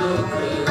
loucura.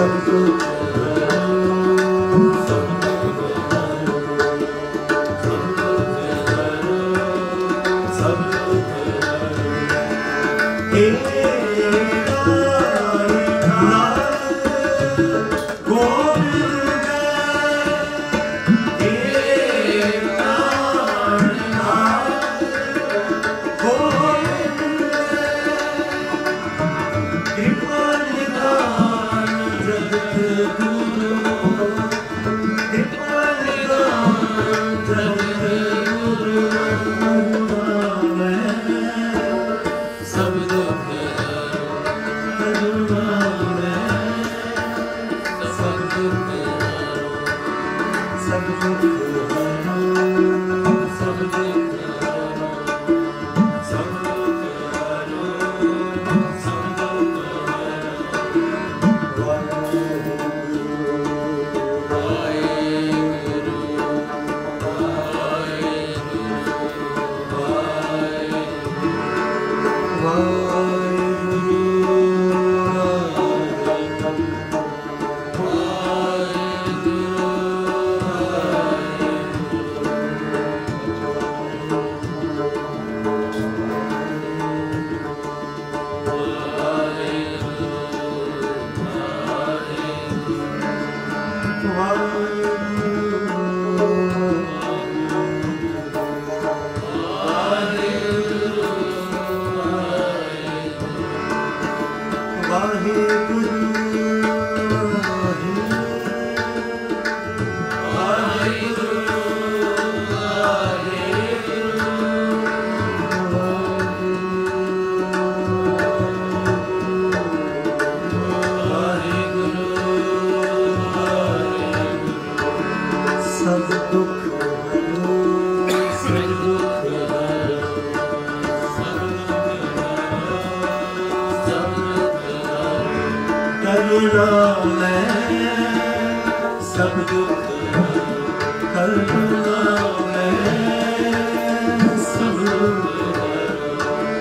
come through.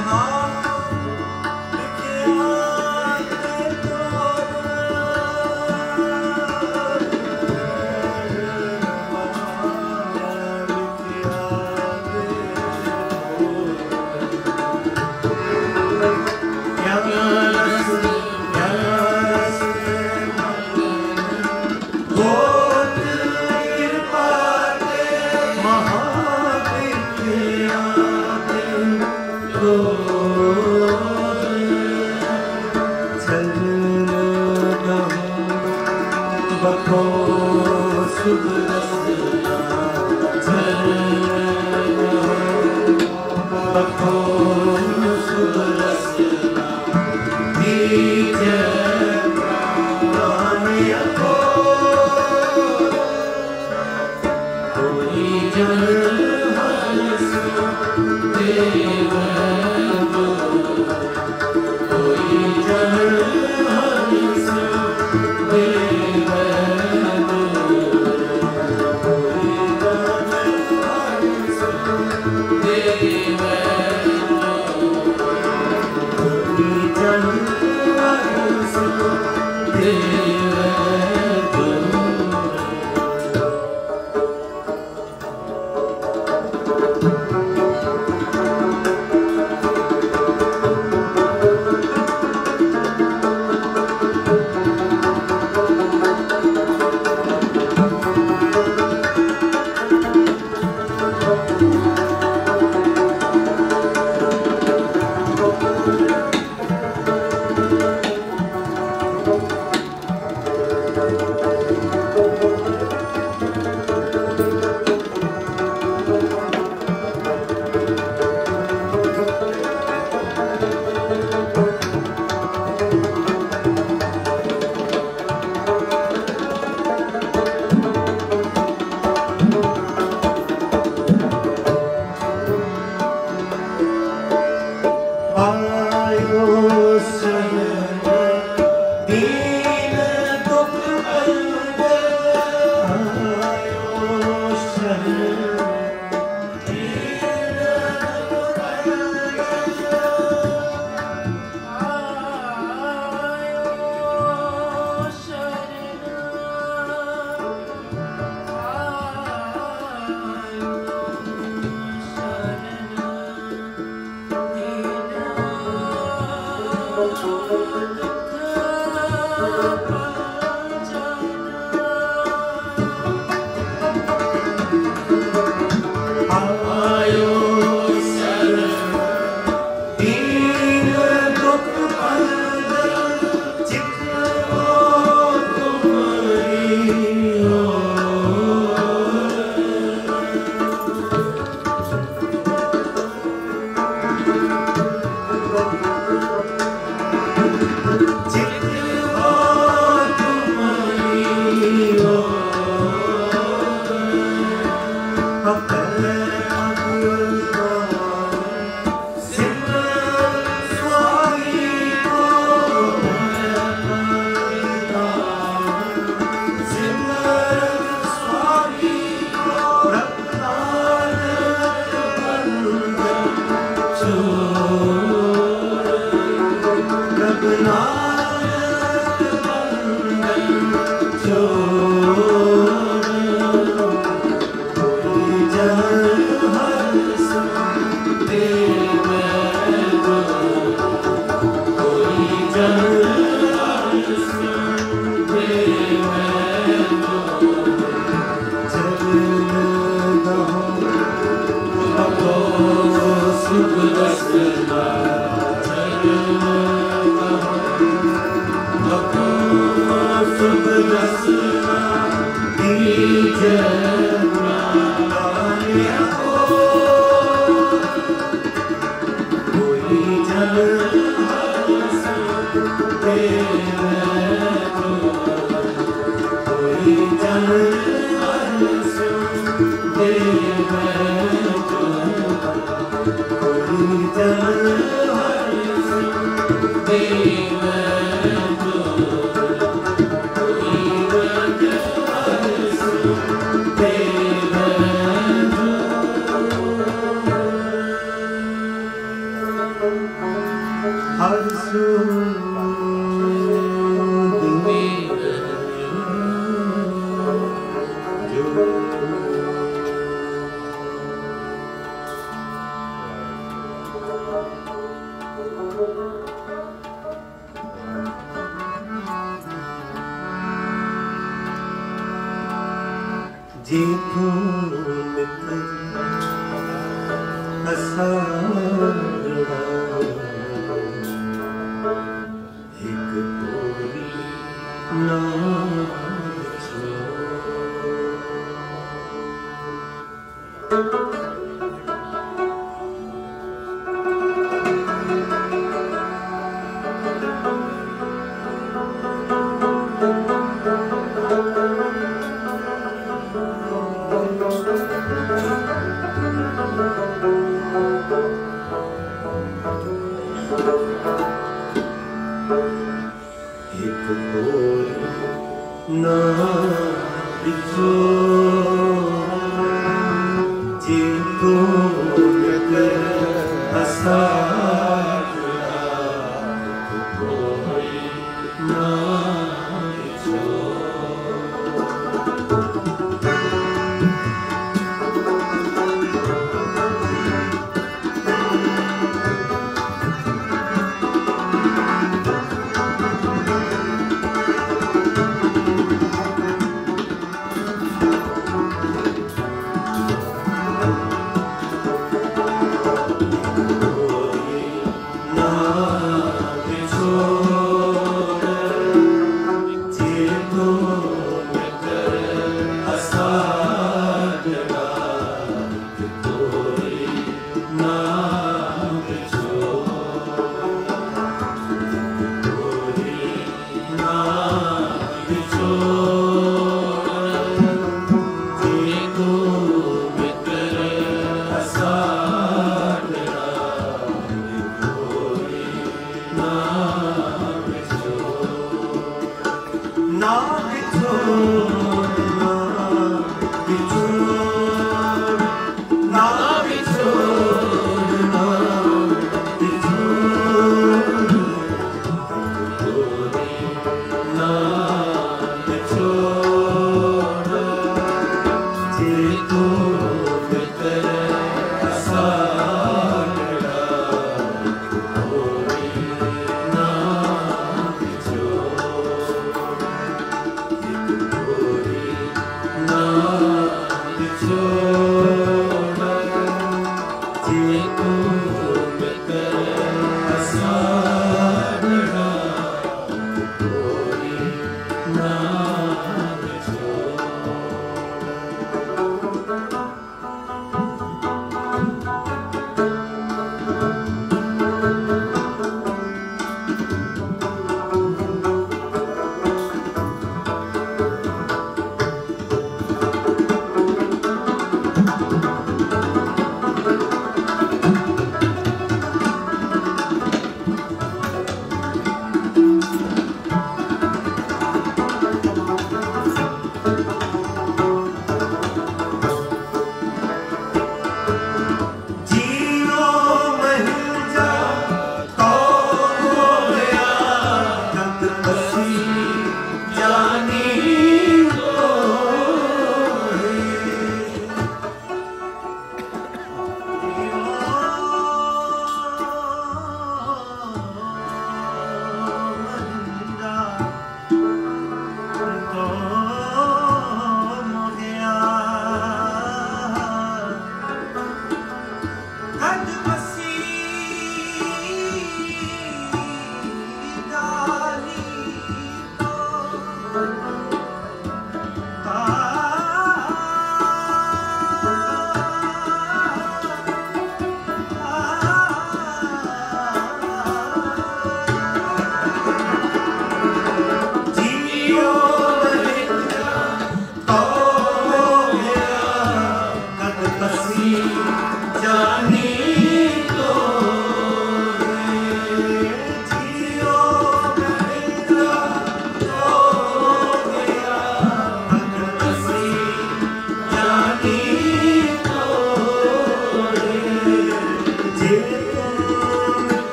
I'll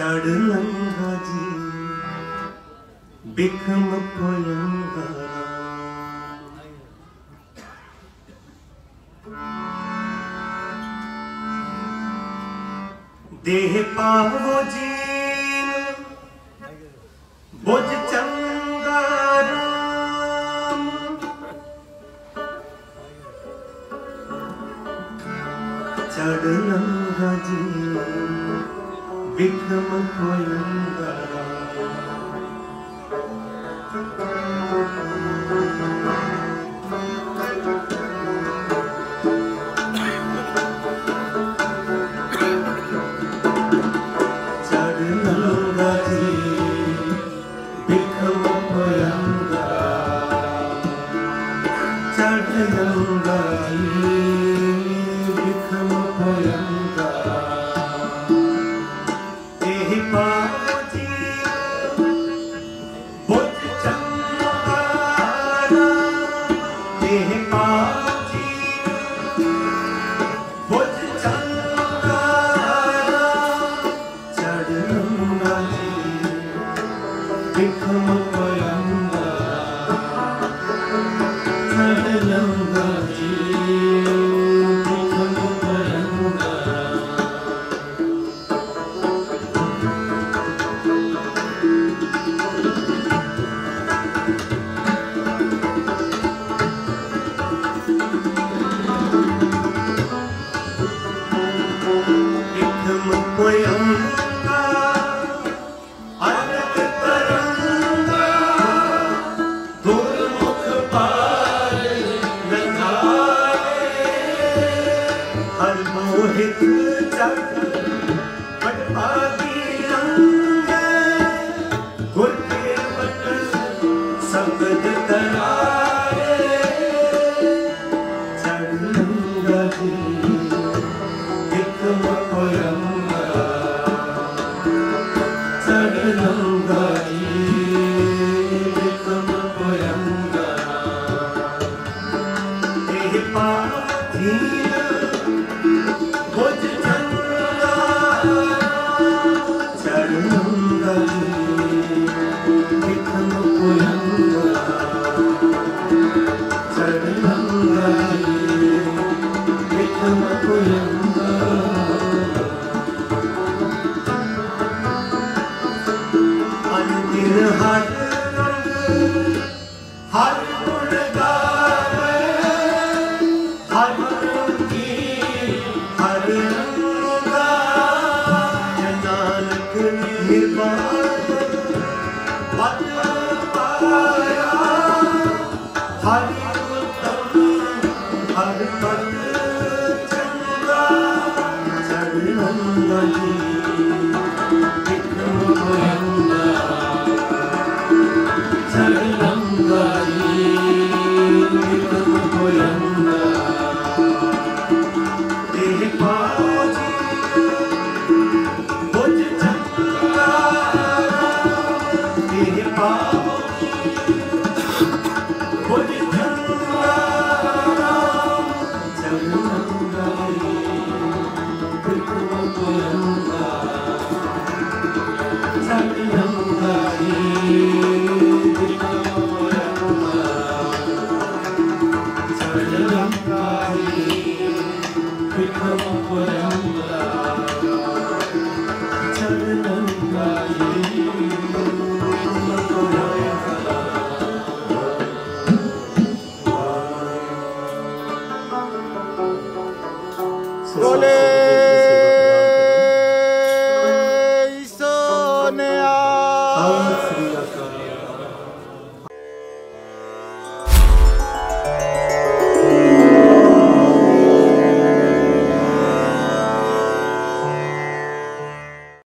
चढ़ लंघा जी। बिखम पोया